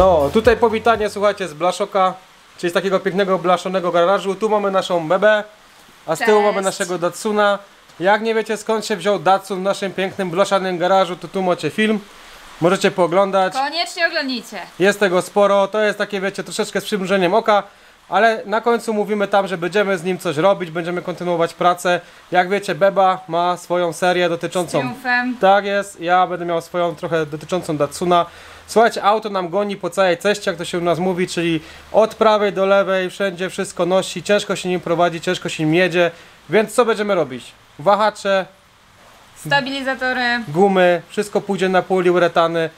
No, tutaj powitanie, słuchajcie, z Blaszoka, czyli z takiego pięknego blaszonego garażu. Tu mamy naszą bebę, a z tyłu Cześć. mamy naszego Datsuna. Jak nie wiecie skąd się wziął Datsun w naszym pięknym blaszanym garażu, to tu macie film. Możecie pooglądać. Koniecznie oglądnijcie. Jest tego sporo, to jest takie, wiecie, troszeczkę z przymrużeniem oka, ale na końcu mówimy tam, że będziemy z nim coś robić, będziemy kontynuować pracę. Jak wiecie, Beba ma swoją serię dotyczącą triumfem. tak jest, ja będę miał swoją trochę dotyczącą Datsuna. Słuchajcie, auto nam goni po całej ceście, jak to się u nas mówi, czyli od prawej do lewej, wszędzie wszystko nosi, ciężko się nim prowadzi, ciężko się nim jedzie. Więc co będziemy robić? Wahacze, Stabilizatory. gumy, wszystko pójdzie na poliuretany.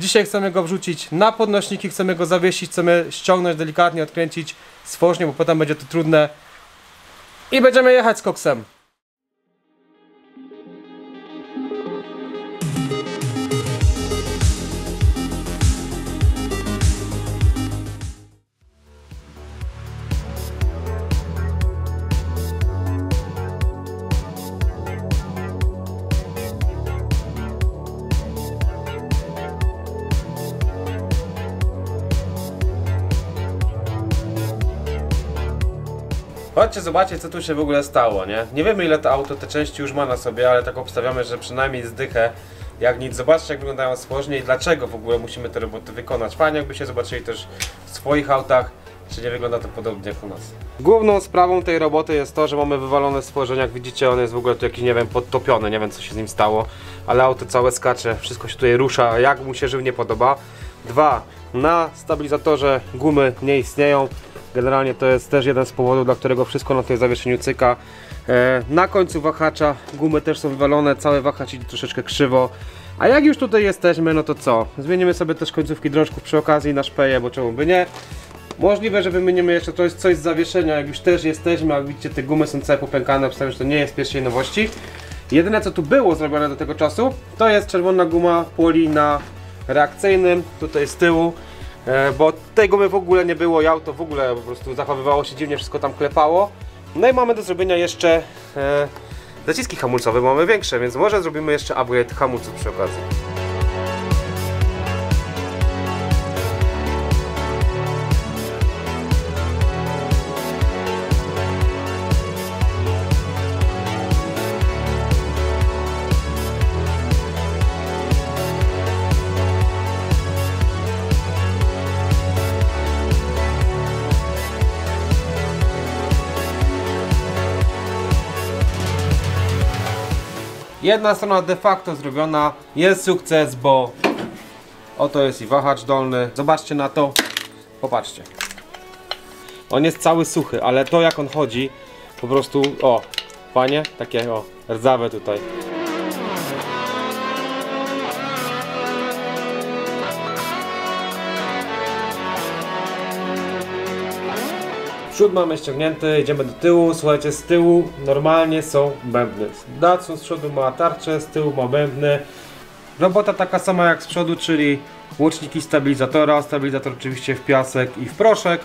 Dzisiaj chcemy go wrzucić na podnośniki, chcemy go zawiesić, chcemy ściągnąć delikatnie, odkręcić stworznie, bo potem będzie to trudne. I będziemy jechać z koksem. Chodźcie, zobaczcie, co tu się w ogóle stało, nie? Nie wiemy, ile to auto te części już ma na sobie, ale tak obstawiamy, że przynajmniej zdychę. Jak nic, zobaczcie, jak wyglądają spożnie i dlaczego w ogóle musimy te roboty wykonać. Fajnie, jakbyście zobaczyli też w swoich autach, czy nie wygląda to podobnie jak u nas. Główną sprawą tej roboty jest to, że mamy wywalone stworzenie. Jak widzicie, on jest w ogóle tu jakiś, nie wiem, podtopiony, nie wiem, co się z nim stało. Ale auto całe skacze, wszystko się tutaj rusza, jak mu się żywnie podoba. Dwa, na stabilizatorze gumy nie istnieją. Generalnie to jest też jeden z powodów, dla którego wszystko na tej zawieszeniu cyka. E, na końcu wahacza gumy też są wywalone, cały wahacz idzie troszeczkę krzywo. A jak już tutaj jesteśmy, no to co? Zmienimy sobie też końcówki drążków przy okazji na szpeję, bo czemu by nie. Możliwe, że wymienimy jeszcze coś, coś z zawieszenia, jak już też jesteśmy, jak widzicie te gumy są całe popękane, obstawiam, że to nie jest pierwszej nowości. Jedyne co tu było zrobione do tego czasu, to jest czerwona guma poli na reakcyjnym, tutaj z tyłu. E, bo tej gumy w ogóle nie było i auto w ogóle po prostu zachowywało się dziwnie, wszystko tam klepało. No i mamy do zrobienia jeszcze e, zaciski hamulcowe, mamy większe, więc może zrobimy jeszcze upgrade hamulców przy okazji. Jedna strona de facto zrobiona, jest sukces, bo oto jest i wahacz dolny. Zobaczcie na to, popatrzcie. On jest cały suchy, ale to jak on chodzi, po prostu, o, panie, takie o, rdzawe tutaj. Przód mamy ściągnięty, idziemy do tyłu. Słuchajcie, z tyłu normalnie są bębny. Datsun z przodu ma tarczę, z tyłu ma bębny. Robota taka sama jak z przodu, czyli łączniki stabilizatora. Stabilizator oczywiście w piasek i w proszek.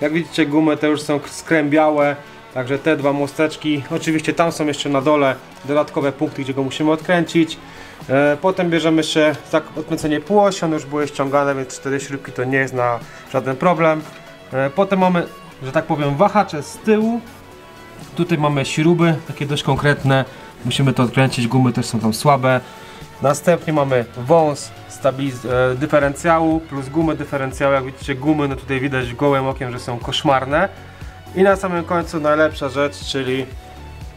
Jak widzicie, gumy te już są skrębiałe. Także te dwa mosteczki. Oczywiście tam są jeszcze na dole dodatkowe punkty, gdzie go musimy odkręcić. E, Potem bierzemy się za odkręcenie półosi, one już były ściągane, więc cztery śrubki to nie jest na żaden problem. E, Potem mamy, że tak powiem, wahacze z tyłu. Tutaj mamy śruby, takie dość konkretne. Musimy to odkręcić, gumy też są tam słabe. Następnie mamy wąs stabiliz- e, dyferencjału plus gumy dyferencjału. Jak widzicie, gumy no tutaj widać gołym okiem, że są koszmarne. I na samym końcu najlepsza rzecz, czyli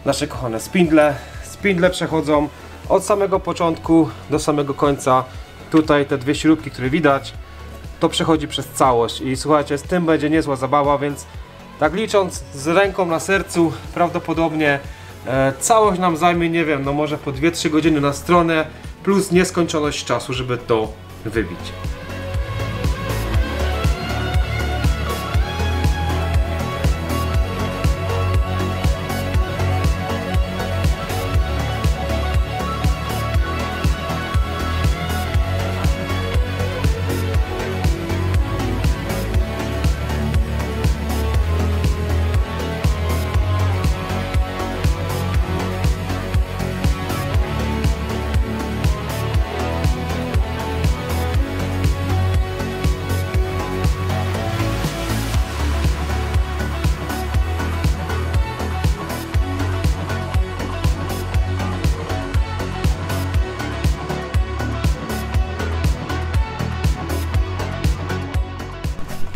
nasze kochane spindle. Spindle przechodzą od samego początku do samego końca. Tutaj te dwie śrubki, które widać, to przechodzi przez całość. I słuchajcie, z tym będzie niezła zabawa, więc tak licząc z ręką na sercu, prawdopodobnie e, całość nam zajmie, nie wiem, no może po 2-3 godziny na stronę, plus nieskończoność czasu, żeby to wybić.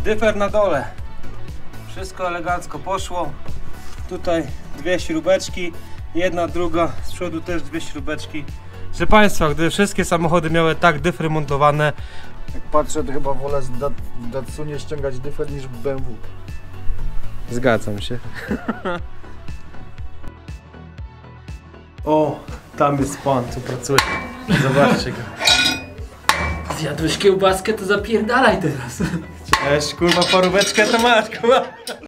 Dyfer na dole. Wszystko elegancko poszło. Tutaj dwie śrubeczki, jedna, druga, z przodu też dwie śrubeczki. Proszę Państwa, gdy wszystkie samochody miały tak dyfry montowane, Jak patrzę, to chyba wolę z Dat- w Datsunie ściągać dyfer niż w BMW. Zgadzam się. o, tam jest pan, co pracuje. Zobaczcie go. Zjadłeś kiełbaskę, to zapierdalaj teraz. As curva para o a Catamarco.